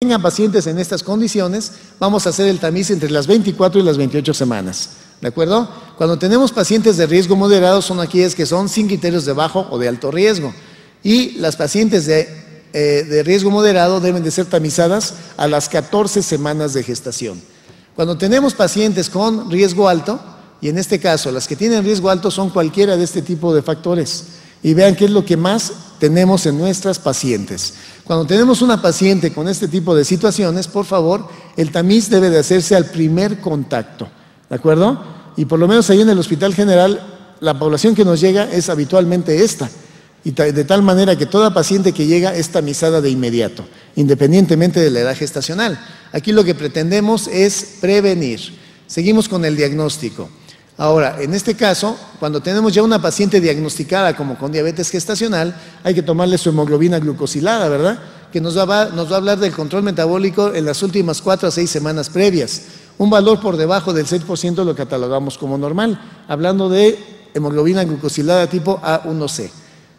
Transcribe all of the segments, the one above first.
tengan pacientes en estas condiciones, vamos a hacer el tamiz entre las 24 y las 28 semanas. ¿De acuerdo? Cuando tenemos pacientes de riesgo moderado son aquellas que son sin criterios de bajo o de alto riesgo. Y las pacientes de, eh, riesgo moderado deben de ser tamizadas a las 14 semanas de gestación. Cuando tenemos pacientes con riesgo alto, y en este caso las que tienen riesgo alto son cualquiera de este tipo de factores, y vean qué es lo que más tenemos en nuestras pacientes. Cuando tenemos una paciente con este tipo de situaciones, por favor, el tamiz debe de hacerse al primer contacto, ¿de acuerdo? Y por lo menos ahí en el Hospital General, la población que nos llega es habitualmente esta, y de tal manera que toda paciente que llega es tamizada de inmediato, independientemente de la edad gestacional. Aquí lo que pretendemos es prevenir. Seguimos con el diagnóstico. Ahora, en este caso, cuando tenemos ya una paciente diagnosticada como con diabetes gestacional, hay que tomarle su hemoglobina glucosilada, ¿verdad? Que nos va, a hablar del control metabólico en las últimas cuatro a seis semanas previas. Un valor por debajo del 6% lo catalogamos como normal, hablando de hemoglobina glucosilada tipo A1C.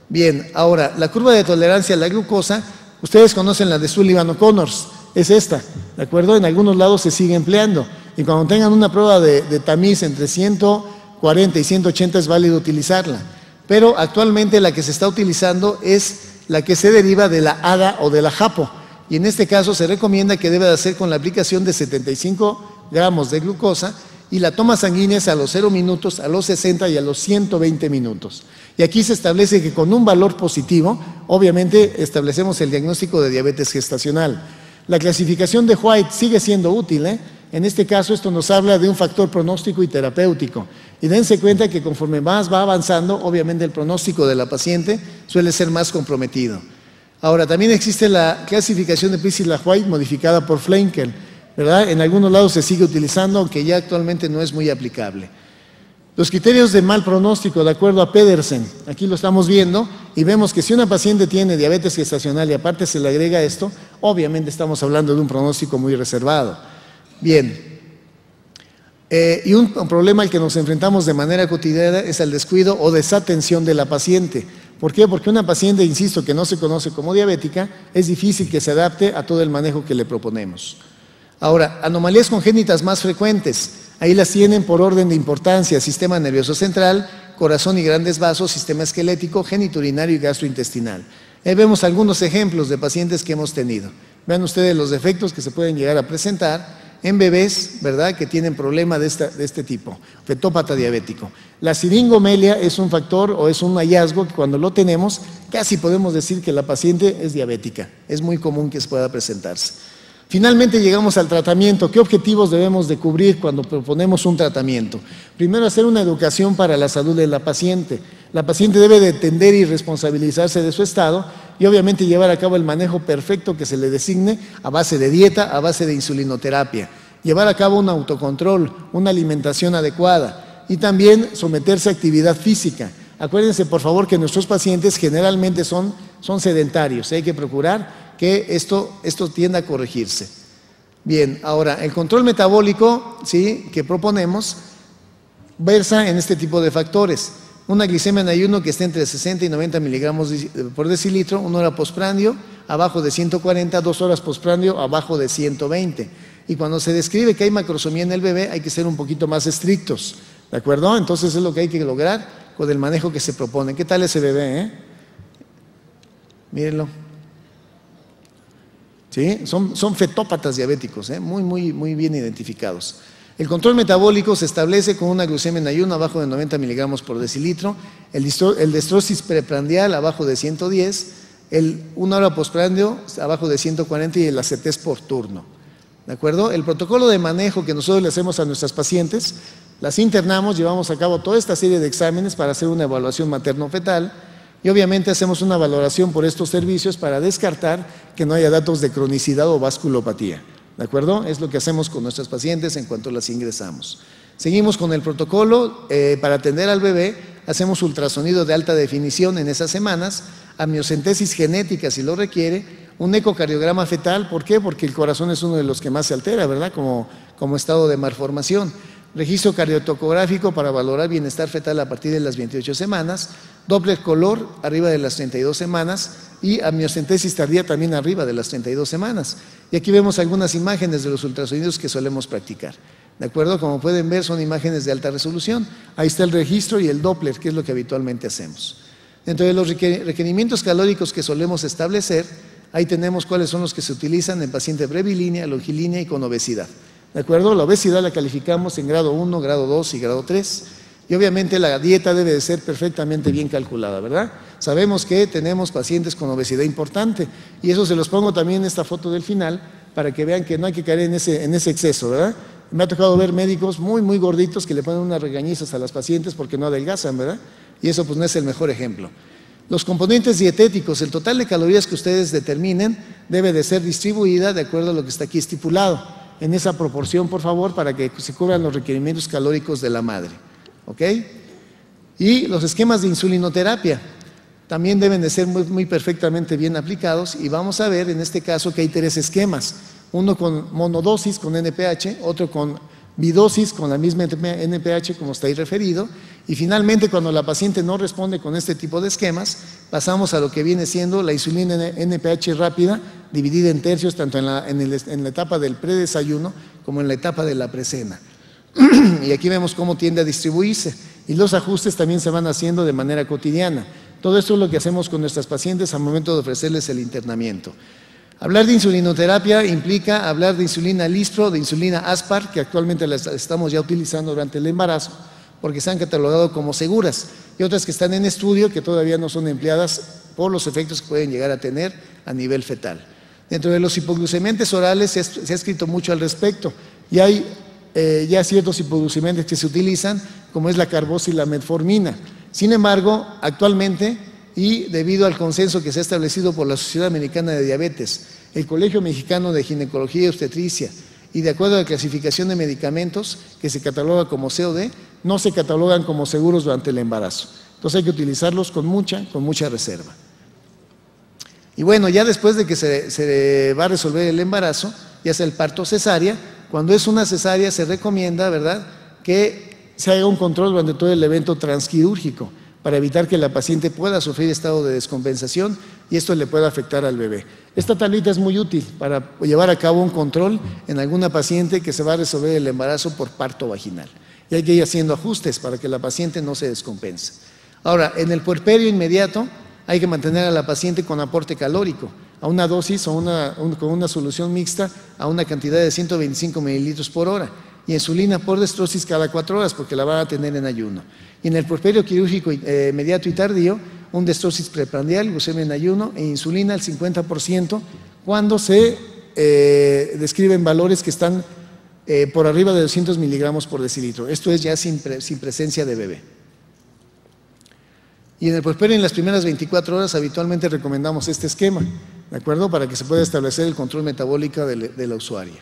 Bien, ahora, la curva de tolerancia a la glucosa, ustedes conocen la de Sullivan O'Connors, es esta, ¿de acuerdo? En algunos lados se sigue empleando. Y cuando tengan una prueba de, tamiz entre 140 y 180 es válido utilizarla. Pero actualmente la que se está utilizando es la que se deriva de la ADA o de la JAPO. Y en este caso se recomienda que debe de hacer con la aplicación de 75 gramos de glucosa y la toma sanguínea es a los 0 minutos, a los 60 y a los 120 minutos. Y aquí se establece que con un valor positivo, obviamente establecemos el diagnóstico de diabetes gestacional. La clasificación de White sigue siendo útil, ¿eh? En este caso, esto nos habla de un factor pronóstico y terapéutico. Y dense cuenta que conforme más va avanzando, obviamente el pronóstico de la paciente suele ser más comprometido. Ahora, también existe la clasificación de Priscilla White modificada por Flenkel, ¿verdad? En algunos lados se sigue utilizando, aunque ya actualmente no es muy aplicable. Los criterios de mal pronóstico, de acuerdo a Pedersen, aquí lo estamos viendo, y vemos que si una paciente tiene diabetes gestacional y aparte se le agrega esto, obviamente estamos hablando de un pronóstico muy reservado. Bien. Eh, y un, problema al que nos enfrentamos de manera cotidiana es el descuido o desatención de la paciente. ¿Por qué? Porque una paciente, insisto, que no se conoce como diabética, es difícil que se adapte a todo el manejo que le proponemos. Ahora, anomalías congénitas más frecuentes. Ahí las tienen por orden de importancia, sistema nervioso central, corazón y grandes vasos, sistema esquelético, geniturinario y gastrointestinal. Ahí vemos algunos ejemplos de pacientes que hemos tenido. Vean ustedes los defectos que se pueden llegar a presentar en bebés, ¿verdad?, que tienen problema de, este tipo, fetópata diabético. La siringomelia es un factor o es un hallazgo que cuando lo tenemos, casi podemos decir que la paciente es diabética. Es muy común que pueda presentarse. Finalmente llegamos al tratamiento. ¿Qué objetivos debemos de cubrir cuando proponemos un tratamiento? Primero, hacer una educación para la salud de la paciente. La paciente debe de entender y responsabilizarse de su estado y obviamente llevar a cabo el manejo perfecto que se le designe a base de dieta, a base de insulinoterapia. Llevar a cabo un autocontrol, una alimentación adecuada y también someterse a actividad física. Acuérdense, por favor, que nuestros pacientes generalmente son, son sedentarios. Hay que procurar que esto, esto tienda a corregirse. Bien, ahora, el control metabólico ¿sí? que proponemos versa en este tipo de factores. Una glicemia en ayuno que esté entre 60 y 90 miligramos por decilitro, una hora postprandio abajo de 140, dos horas postprandio abajo de 120. Y cuando se describe que hay macrosomía en el bebé, hay que ser un poquito más estrictos. ¿De acuerdo? Entonces es lo que hay que lograr con el manejo que se propone. ¿Qué tal ese bebé? Eh? Mírenlo. ¿Sí? Son, fetópatas diabéticos, ¿eh? muy, muy, muy bien identificados. El control metabólico se establece con una glucemia en ayuno abajo de 90 miligramos por decilitro, el, el destrosis preprandial abajo de 110, el una hora postprandio abajo de 140 y el acetés por turno. ¿De acuerdo? El protocolo de manejo que nosotros le hacemos a nuestras pacientes, las internamos, llevamos a cabo toda esta serie de exámenes para hacer una evaluación materno-fetal, y obviamente hacemos una valoración por estos servicios para descartar que no haya datos de cronicidad o vasculopatía. ¿De acuerdo? Es lo que hacemos con nuestras pacientes en cuanto las ingresamos. Seguimos con el protocolo. Eh, para atender al bebé, hacemos ultrasonido de alta definición en esas semanas, amniocentesis genética si lo requiere, un ecocardiograma fetal. ¿Por qué? Porque el corazón es uno de los que más se altera, ¿verdad? Como, como estado de malformación registro cardiotocográfico para valorar bienestar fetal a partir de las 28 semanas, Doppler color arriba de las 32 semanas y amniocentesis tardía también arriba de las 32 semanas. Y aquí vemos algunas imágenes de los ultrasonidos que solemos practicar. ¿De acuerdo? Como pueden ver, son imágenes de alta resolución. Ahí está el registro y el Doppler, que es lo que habitualmente hacemos. Dentro de los requerimientos calóricos que solemos establecer, ahí tenemos cuáles son los que se utilizan en paciente brevilínea, longilínea y con obesidad. ¿De acuerdo? La obesidad la calificamos en grado 1, grado 2 y grado 3. Y obviamente la dieta debe de ser perfectamente bien calculada, ¿verdad? Sabemos que tenemos pacientes con obesidad importante y eso se los pongo también en esta foto del final para que vean que no hay que caer en ese, en ese exceso, ¿verdad? Me ha tocado ver médicos muy, muy gorditos que le ponen unas regañizas a las pacientes porque no adelgazan, ¿verdad? Y eso pues no es el mejor ejemplo. Los componentes dietéticos, el total de calorías que ustedes determinen debe de ser distribuida de acuerdo a lo que está aquí estipulado, en esa proporción, por favor, para que se cubran los requerimientos calóricos de la madre. ¿Ok? Y los esquemas de insulinoterapia también deben de ser muy, perfectamente bien aplicados y vamos a ver en este caso que hay tres esquemas, uno con monodosis con NPH, otro con bidosis con la misma NPH como está ahí referido y finalmente cuando la paciente no responde con este tipo de esquemas pasamos a lo que viene siendo la insulina NPH rápida dividida en tercios tanto en la, en la etapa del predesayuno como en la etapa de la precena. y aquí vemos cómo tiende a distribuirse. Y los ajustes también se van haciendo de manera cotidiana. Todo esto es lo que hacemos con nuestras pacientes al momento de ofrecerles el internamiento. Hablar de insulinoterapia implica hablar de insulina Listro, de insulina Aspar, que actualmente las estamos ya utilizando durante el embarazo, porque se han catalogado como seguras, y otras que están en estudio que todavía no son empleadas por los efectos que pueden llegar a tener a nivel fetal. Dentro de los hipoglucemiantes orales se ha escrito mucho al respecto, y hay eh, ya ciertos hipoglucemiantes que se utilizan, como es la carbosa y la metformina. Sin embargo, actualmente, y debido al consenso que se ha establecido por la Sociedad Americana de Diabetes, el Colegio Mexicano de Ginecología y Obstetricia, y de acuerdo a la clasificación de medicamentos que se cataloga como COD, no se catalogan como seguros durante el embarazo. Entonces hay que utilizarlos con mucha, con mucha reserva. Y bueno, ya después de que se, va a resolver el embarazo, ya sea el parto cesárea, cuando es una cesárea se recomienda, ¿verdad?, que se haga un control durante todo el evento transquirúrgico para evitar que la paciente pueda sufrir estado de descompensación y esto le pueda afectar al bebé. Esta tablita es muy útil para llevar a cabo un control en alguna paciente que se va a resolver el embarazo por parto vaginal. Y hay que ir haciendo ajustes para que la paciente no se descompense. Ahora, en el puerperio inmediato hay que mantener a la paciente con aporte calórico a una dosis o con una solución mixta a una cantidad de 125 mililitros por hora y insulina por destrosis cada cuatro horas porque la van a tener en ayuno. Y en el porperio quirúrgico eh, inmediato y tardío, un destrosis preprandial, glucemia en ayuno e insulina al 50% cuando se eh, describen valores que están eh, por arriba de 200 miligramos por decilitro. Esto es ya sin, sin presencia de bebé. Y en el puerperio en las primeras 24 horas habitualmente recomendamos este esquema. ¿de acuerdo? Para que se pueda establecer el control metabólico de, la usuaria.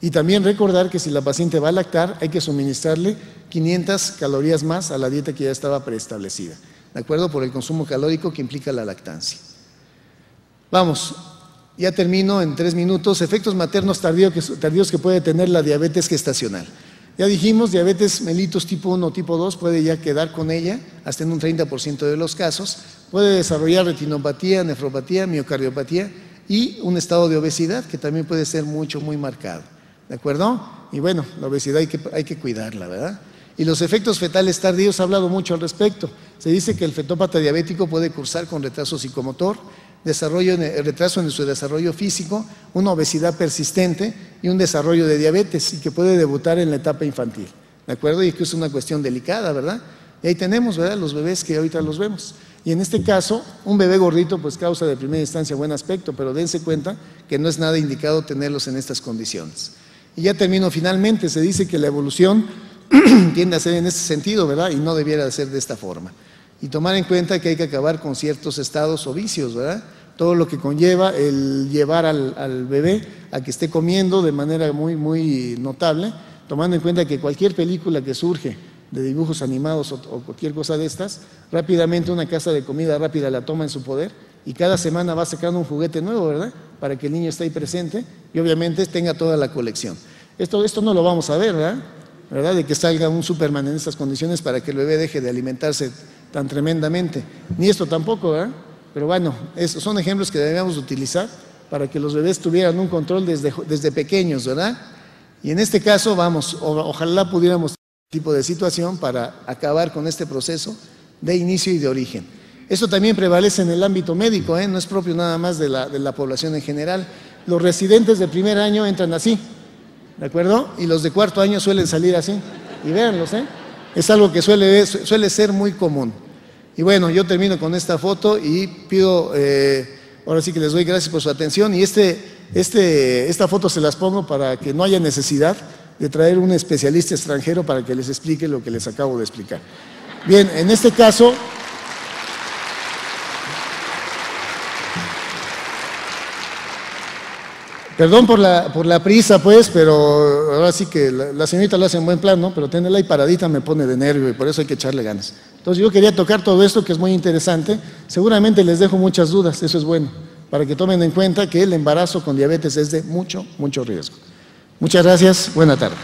Y también recordar que si la paciente va a lactar, hay que suministrarle 500 calorías más a la dieta que ya estaba preestablecida, ¿de acuerdo? Por el consumo calórico que implica la lactancia. Vamos, ya termino en tres minutos. Efectos maternos tardíos que, tardíos que puede tener la diabetes gestacional. Ya dijimos, diabetes mellitus tipo 1 o tipo 2 puede ya quedar con ella, hasta en un 30% de los casos. Puede desarrollar retinopatía, nefropatía, miocardiopatía y un estado de obesidad que también puede ser mucho, muy marcado. ¿De acuerdo? Y bueno, la obesidad hay que, hay que cuidarla, ¿verdad? Y los efectos fetales tardíos, ha hablado mucho al respecto. Se dice que el fetópata diabético puede cursar con retraso psicomotor, desarrollo, retraso en su desarrollo físico, una obesidad persistente y un desarrollo de diabetes y que puede debutar en la etapa infantil. ¿De acuerdo? Y que es una cuestión delicada, ¿verdad? Y ahí tenemos, ¿verdad? Los bebés que ahorita los vemos. Y en este caso, un bebé gordito pues causa de primera instancia buen aspecto, pero dense cuenta que no es nada indicado tenerlos en estas condiciones. Y ya termino finalmente, se dice que la evolución tiende a ser en este sentido, ¿verdad? Y no debiera de ser de esta forma. Y tomar en cuenta que hay que acabar con ciertos estados o vicios, ¿verdad? todo lo que conlleva el llevar al, bebé a que esté comiendo de manera muy, muy notable, tomando en cuenta que cualquier película que surge de dibujos animados o, cualquier cosa de estas, rápidamente una casa de comida rápida la toma en su poder y cada semana va sacando un juguete nuevo, ¿verdad? Para que el niño esté ahí presente y obviamente tenga toda la colección. Esto, esto no lo vamos a ver, ¿verdad? ¿verdad? De que salga un Superman en estas condiciones para que el bebé deje de alimentarse tan tremendamente. Ni esto tampoco, ¿verdad? Pero bueno, esos son ejemplos que debemos utilizar para que los bebés tuvieran un control desde, desde pequeños, ¿verdad? Y en este caso, vamos, ojalá pudiéramos este tipo de situación para acabar con este proceso de inicio y de origen. Eso también prevalece en el ámbito médico, ¿eh? no es propio nada más de la, de la población en general. Los residentes de primer año entran así, ¿de acuerdo? Y los de cuarto año suelen salir así. Y véanlos, ¿eh? Es algo que suele, suele ser muy común. Y bueno, yo termino con esta foto y pido, eh, ahora sí que les doy gracias por su atención y este, este, esta foto se las pongo para que no haya necesidad de traer un especialista extranjero para que les explique lo que les acabo de explicar. Bien, en este caso... Perdón por la, por la prisa, pues, pero ahora sí que la, señorita lo hace en buen plan, ¿no? Pero tenerla ahí paradita me pone de nervio y por eso hay que echarle ganas. Entonces yo quería tocar todo esto que es muy interesante. Seguramente les dejo muchas dudas, eso es bueno, para que tomen en cuenta que el embarazo con diabetes es de mucho, mucho riesgo. Muchas gracias, buena tarde.